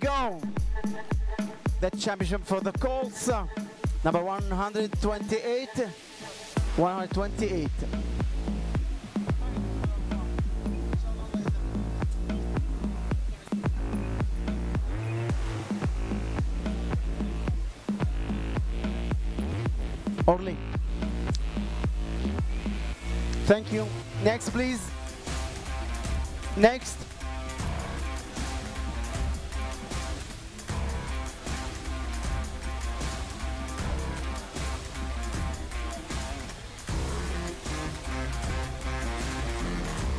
Go. The championship for the Colts. uh, Number 128. 128. Orly. Thank you. Next, please. Next.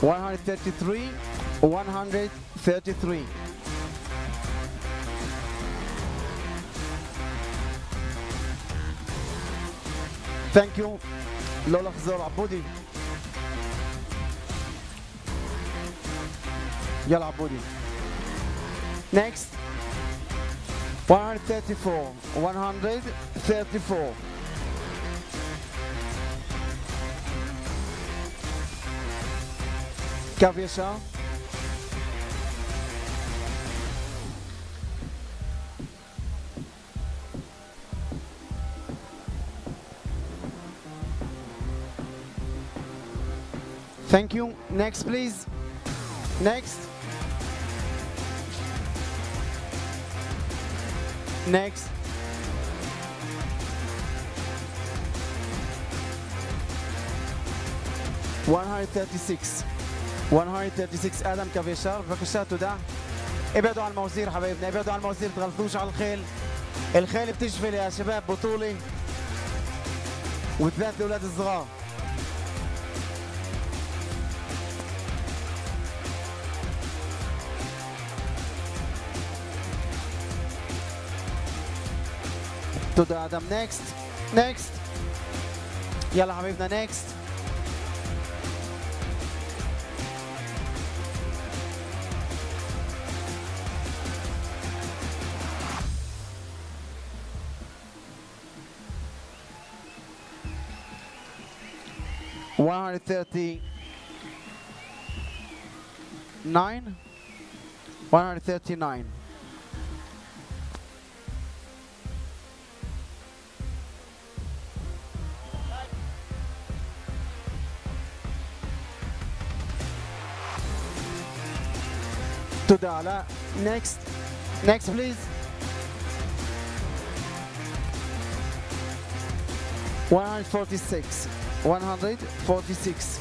133, 133. Thank you, Lola Khzor Aboudi. Yala Aboudi. Next, 134, 134. Gaviasar. Thank you. Next, please. Next. Next. One hundred thirty-six. 136 آدم كافيشار بكشاته ده ابعدوا عن الموزير حبايبنا ابعدوا عن الموزير تغلطوش على الخيل. الخيل بتشفل يا شباب بطولي. وثلاث أولاد الصغار. تودو آدم نيكست نيكست يلا حبايبنا نيكست 139 139 to Dala. Next, next please. 146. 146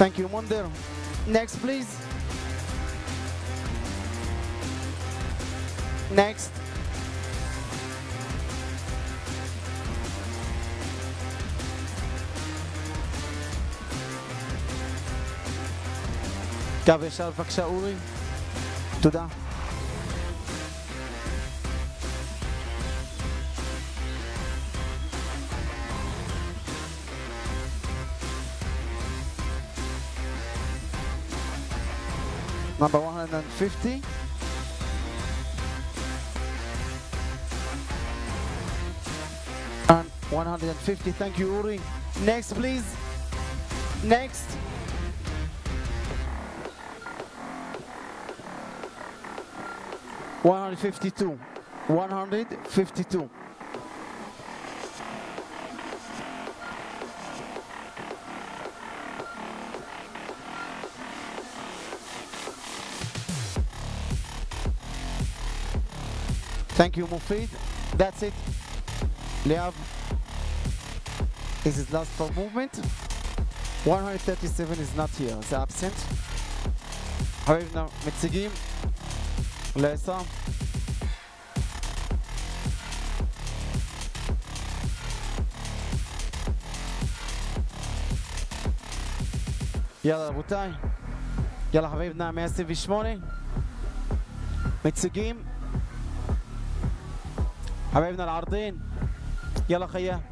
Thank you, Munder. Next, please. Next. קו ישר בבקשה אורי. תודה. Number 150. And 150. Thank you, Uri. Next, please. Next. 152, 152. Thank you, Mufid. That's it. this is his last for movement. 137 is not here, It's absent. However, now מציגים متسجين لعصام. يلا ربوتاي يلا حبايبنا 128 متسجين حبايبنا العارضين. يلا خيا.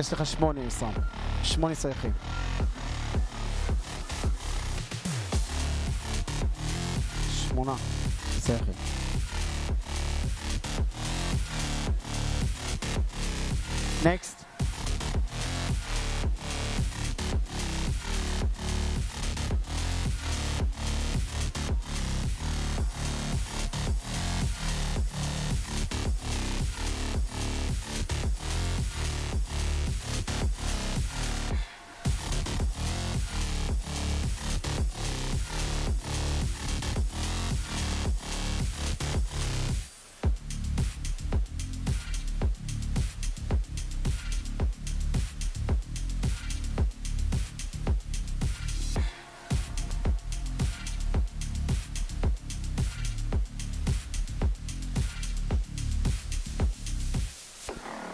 יש לך שמונה, ויסאם. שמונה סייחים. שמונה סייחים. Next.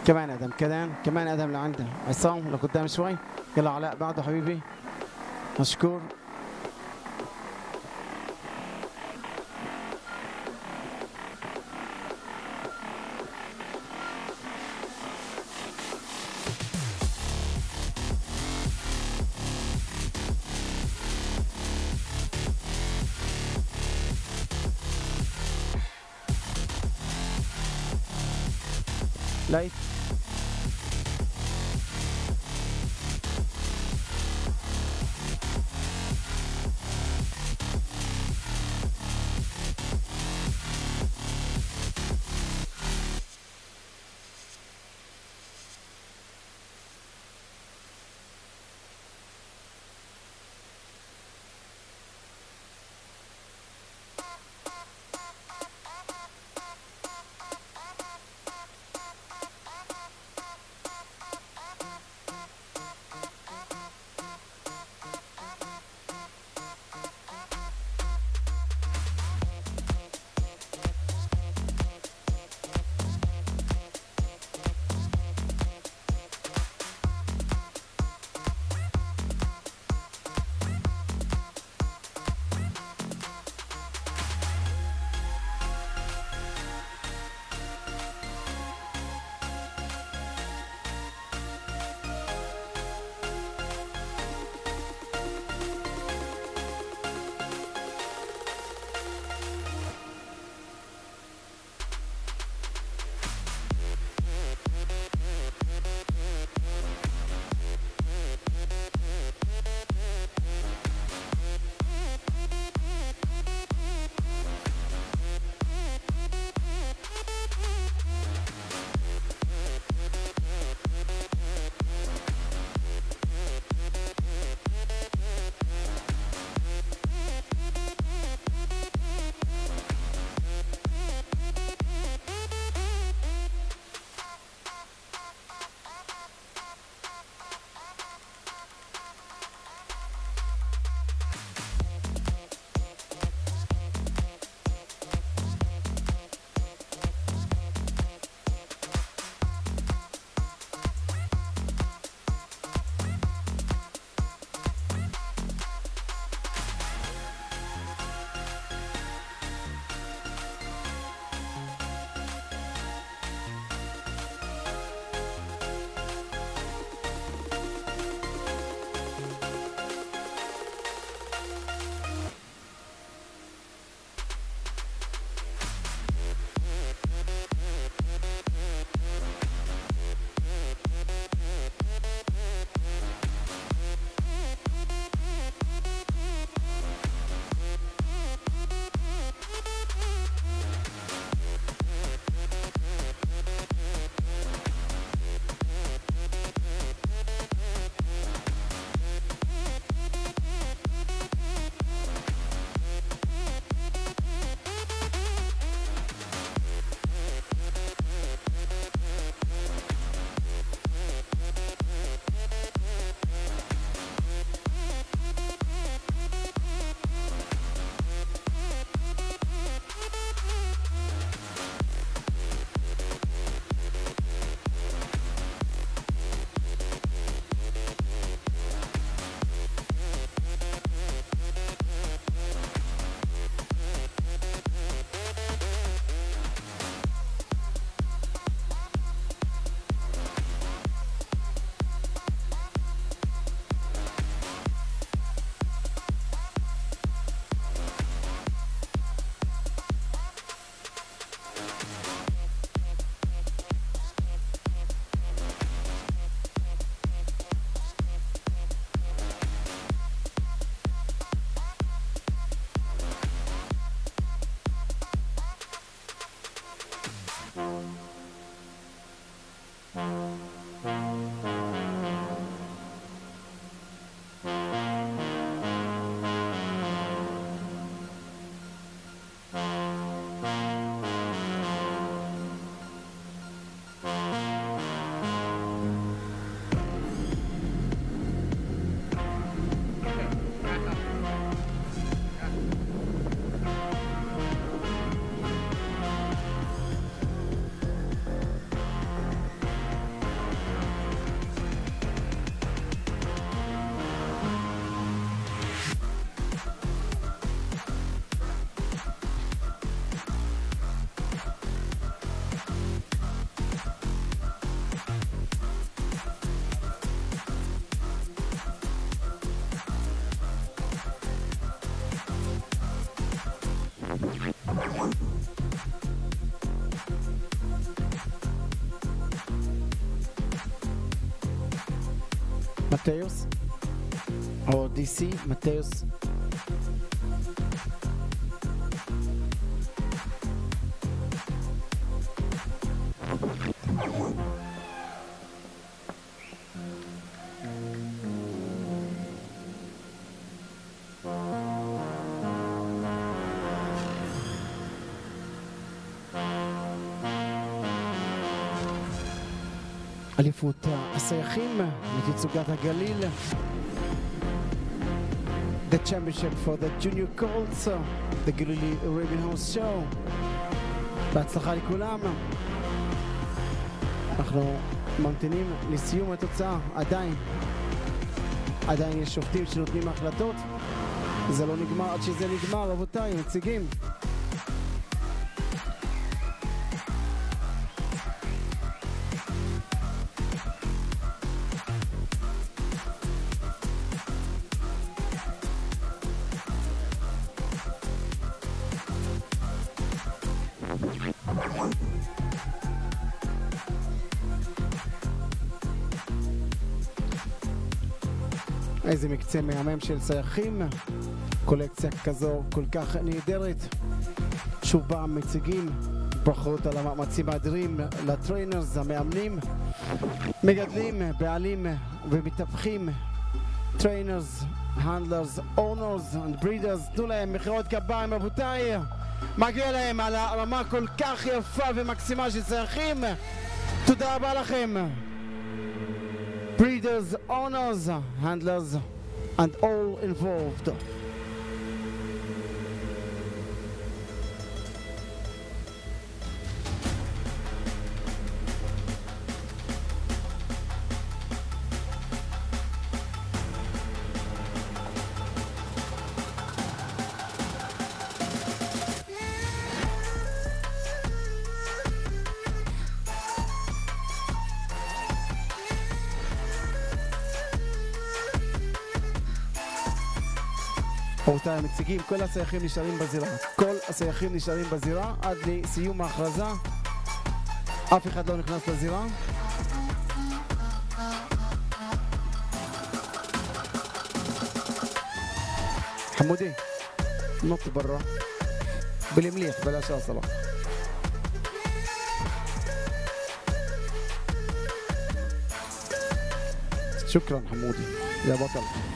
كمان أدم كمان كمان أدم لعنده عصام لقدام شوي يلا علاء بعده حبيبي. مشكور. Or DC Mateus. הסייחים לתצוגת הגליל. The championship for the junior colts, the גלילי ריבן הוס שואו. בהצלחה לכולם. אנחנו ממתינים לסיום התוצאה, עדיין. עדיין יש שופטים שנותנים החלטות. זה לא נגמר עד שזה נגמר, רבותיי, נציגים. מקצה מהמם של סייחים, קולקציה כזו כל כך נהדרת. שוב פעם מציגים ברכות על המאמצים האדירים לטריינרס, המאמנים, מגדלים, בעלים ומתווכים, טריינרס, הנדלרס, אונרס וברידרס, תנו להם מחיאות כפיים רבותיי, מגיע להם על הרמה כל כך יפה ומקסימה של סייחים, תודה רבה לכם. breeders, owners, handlers, and all involved. רבותיי המציגים, כל הסייחים נשארים בזירה. כל הסייחים נשארים בזירה עד לסיום ההכרזה. אף אחד לא נכנס לזירה. حمودي نط برا بالمليح بلاش اصلا شكرا حمودي يا بطل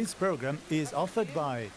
This program is offered by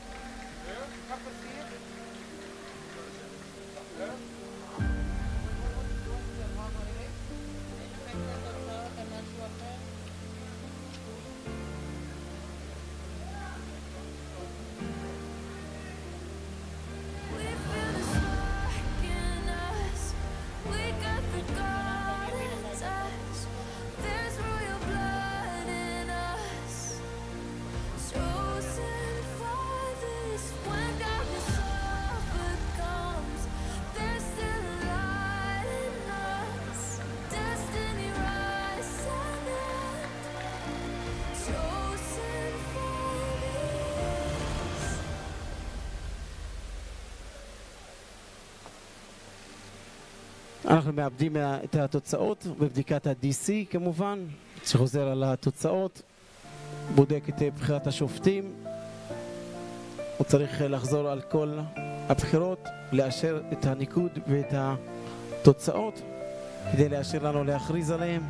אנחנו מאבדים את התוצאות בבדיקת ה-DC כמובן, שחוזר על התוצאות, בודק את בחירת השופטים, הוא צריך לחזור על כל הבחירות, לאשר את הניקוד ואת התוצאות כדי לאשר לנו להכריז עליהם.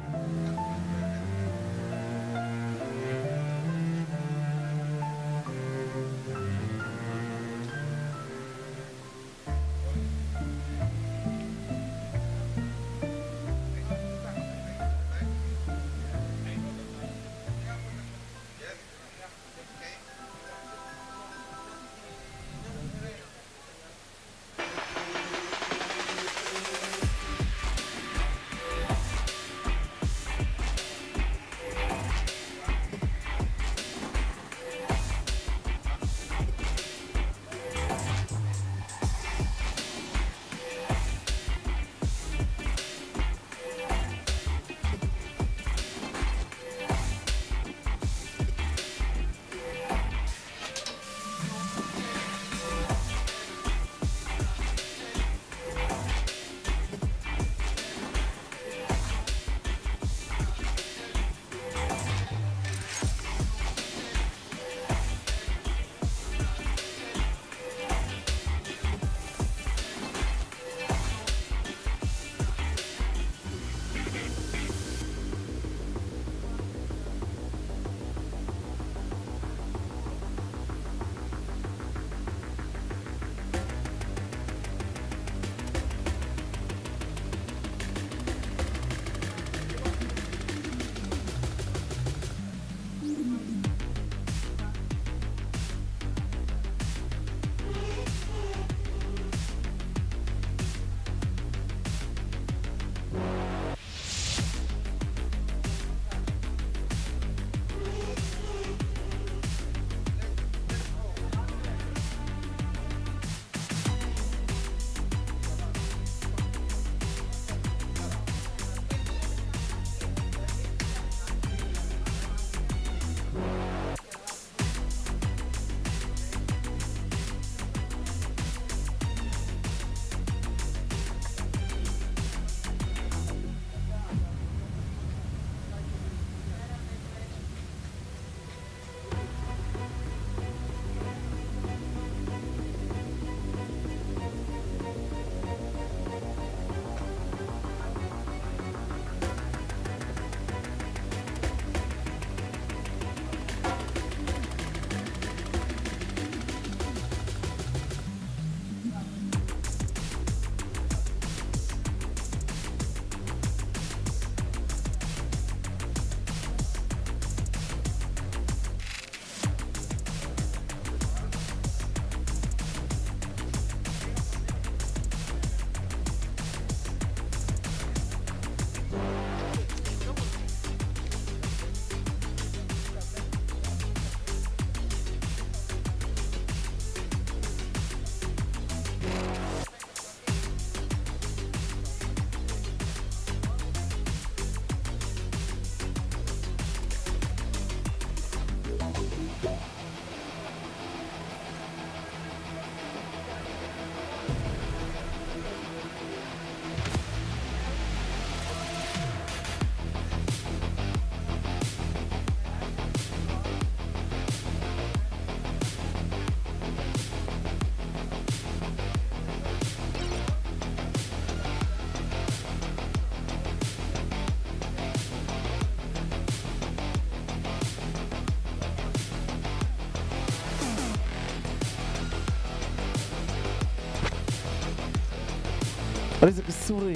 ריזק סורי,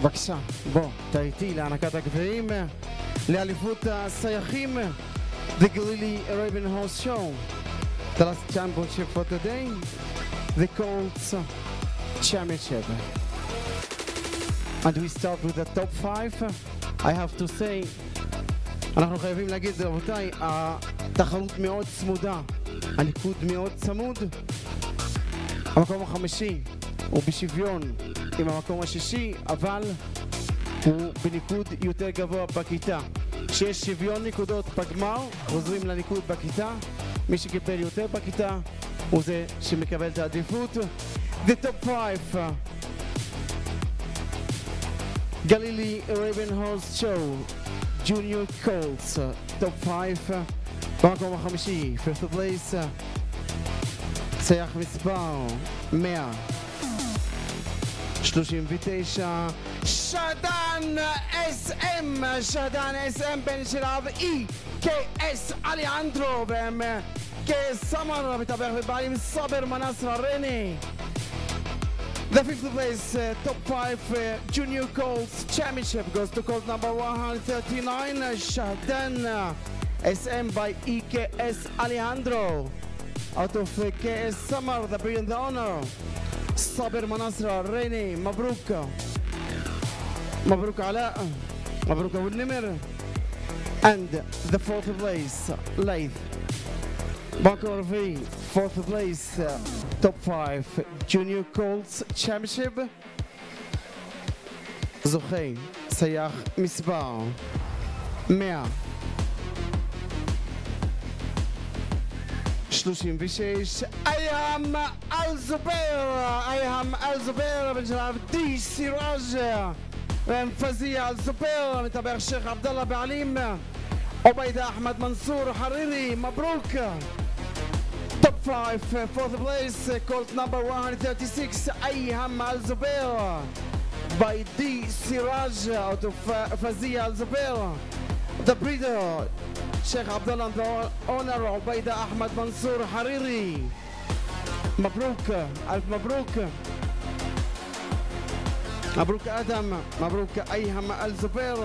בבקשה, בוא, אתה איתי להענקת הגביעים, לאליפות הסייחים, The Galilee Arabian Horse Show, the last championship for today, the Colts Championship. And we start with the top five. I have to say, אנחנו חייבים להגיד, רבותיי, התחרות מאוד צמודה, הניקוד מאוד צמוד. המקום החמישי הוא בשוויון עם המקום השישי, אבל הוא בניקוד יותר גבוה בכיתה. כשיש שוויון נקודות בגמר, חוזרים לניקוד בכיתה. מי שקיבל יותר בכיתה הוא זה שמקבל את העדיפות. The top five. גלילי רייבן הורס שואו, ג'וניור קולס, top five. במקום החמישי, first place, סייח מספר 100. 39 שדן אס.אם, שדן אס.אם בן של אב אי קי.אס אליאנדרו והם כסמר מתווך ובעלים סאבר מנסרה רני The fifth place, uh, top five uh, junior Colts championship goes to Colt number 139, uh, Shahdan uh, SM by EKS Alejandro. Out of uh, KS Summer, the brilliant honor. صابر مناصرة ريني مبروك مبروك علاء مبروك أبو النمر and the fourth place Laith Bakar V fourth place uh, top five junior Colts championship זוכה סייח מספר 100 Schluss im I am Alzabel. I am Alzabel. Wenn ich auf DC Roger. Wenn Fazi Alzabel. Mit der Berschech Abdallah Be'alim. Obeid Ahmed Mansour Hariri. Mabruk. Top 5. Fourth place. Called number 136. I am Alzabel. By D. Siraj. Out of uh, Fazi Alzabel. The breeder. شيخ عبد الله the owner عبيدة أحمد منصور حريري مبروك ألف مبروك مبروك آدم مبروك أيهم الزبير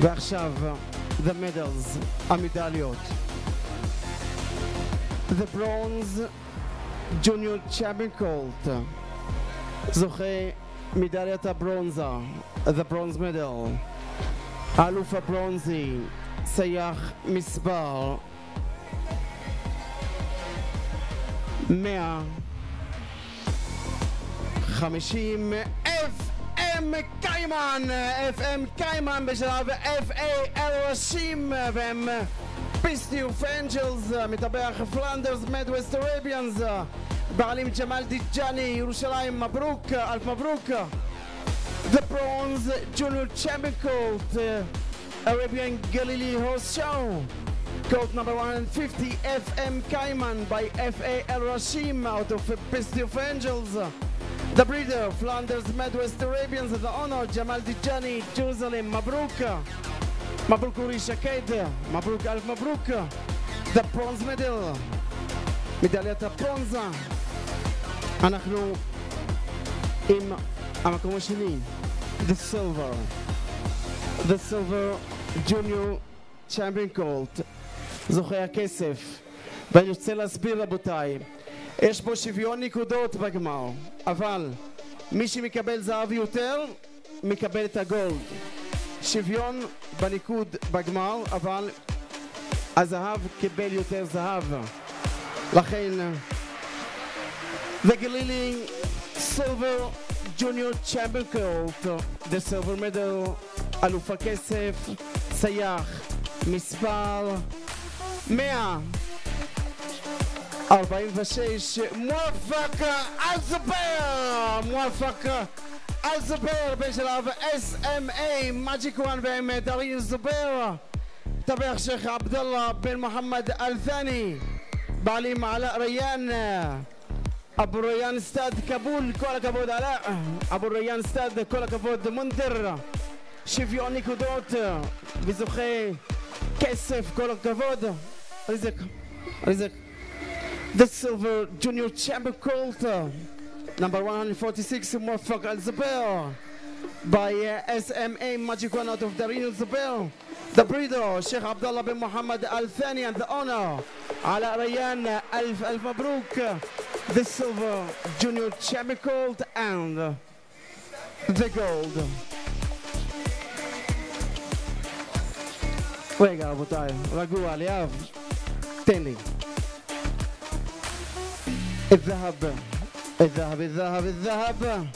ועכשיו the medals, המדליות. The bronze junior champion colt זוכה מדליית הברונזה, the bronze medal. האלוף הברונזי, סייח מספר 150 FM קיימן, FM קיימן בשלב FA אל-רשים והם פיסטיוף אנג'לס, מטבח פלנדרס מדווסט ארביאנס, בעלים ג'מאל דיג'אני, ירושלים, מברוק, אלף מברוק. The Bronze Junior Champion Colt, uh, Arabian Galilee Horse Show. Colt number 150, FM Cayman by FA El Rashim out of Pisty of Angels. The breeder, Flanders Midwest Arabians, the honor, Jamal Dijani, Jerusalem, Mabruk. Mabruk Uri Shaked, Mabruk Alf Mabruk. The bronze medal, מדליית הברונזה. אנחנו עם המקום השני, The Silver. The Silver Junior Champion Colt. זוכה הכסף. ואני רוצה להסביר רבותיי, יש פה שוויון נקודות בגמר, אבל מי שמקבל זהב יותר, מקבל את הגולד. שוויון בניקוד בגמר, אבל הזהב קיבל יותר זהב. לכן, The Galilee Silver Junior Champion Colt, the silver medal, אלוף הכסף, סייח, מספר 100. 46 موفق الزبير موفق الزبير بشرف اس ام اي ماجيك وان بام دارين الزبير تبع شيخ عبد الله بن محمد الثاني بعليم علاء ريان ابو ريان استاد كابول كل كابود علاء ابو ريان استاد كل كابود منتر شفيون نيكودوت بزوخي كسف كل كابود رزق رزق The Silver Junior Champion Colt, number 146, موفق الزبير by uh, SMA Magic One out of Darino Zubel. The Brido Sheikh Abdullah bin Muhammad Al Thani and the owner على ريان Alf Al Mabruk the silver junior champion gold and the gold. רגע רבותיי, רגוע, ליאב, תן לי. الذهب الذهب الذهب الذهب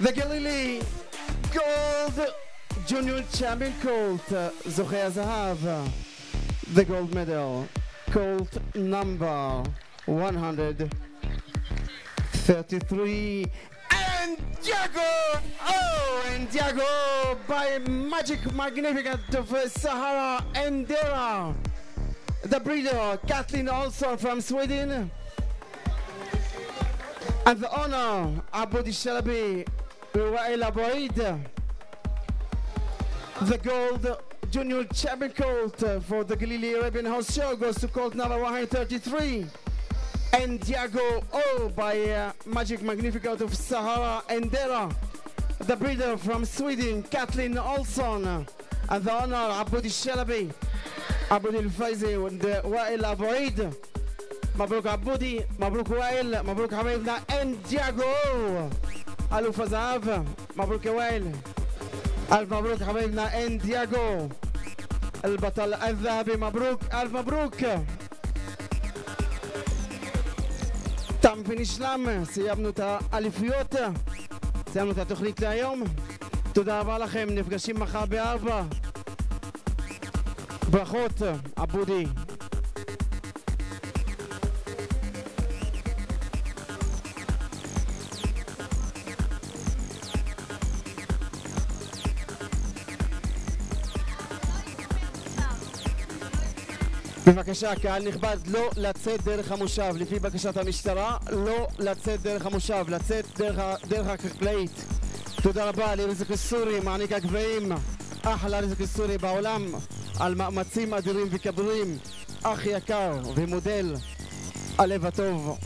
The Galilee Gold Junior Champion Colt זוכה הזהב The Gold Medal Colt number 133 and Diago! Oh and Diago by Magic Magnifique of Sahara Endera the breeder Kathleen Olson from Sweden. And the honor Abu Shalabi Wael Aboid the gold junior champion colt for the Galilee Arabian Horse Show goes to colt number 133 and Diago, oh, by uh, Magic Magnifique of Sahara and Dera, the breeder from Sweden, Kathleen Olson, and the honor Aboud Shalabi, Abu El Faizi, and uh, Wael Abouid. Mabruk عبودي Mabruk وائل Mabruk حبايبنا and Diago ألف Mabruk مبروك يا وائل ألف مبروك حبايبنا and Diago البطل الذهبي مبروك ألف مبروك תם ונשלם, סיימנו את האליפויות, סיימנו את התוכנית להיום. תודה רבה לכם, נפגשים מחר בארבע. ברכות, עבודי. בבקשה, קהל נכבד, לא לצאת דרך המושב. לפי בקשת המשטרה, לא לצאת דרך המושב, לצאת דרך, דרך החקלאית. תודה רבה לרזק הסורי, מעניק הגבהים, אחלה רזק הסורי בעולם, על מאמצים אדירים וכבירים. אח יקר ומודל, הלב הטוב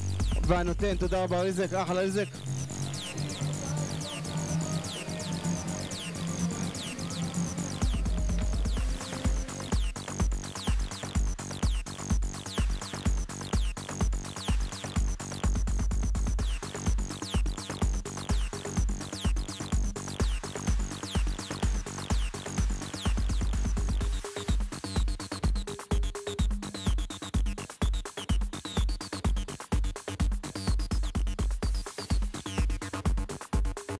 והנותן. תודה רבה רזק, אחלה רזק.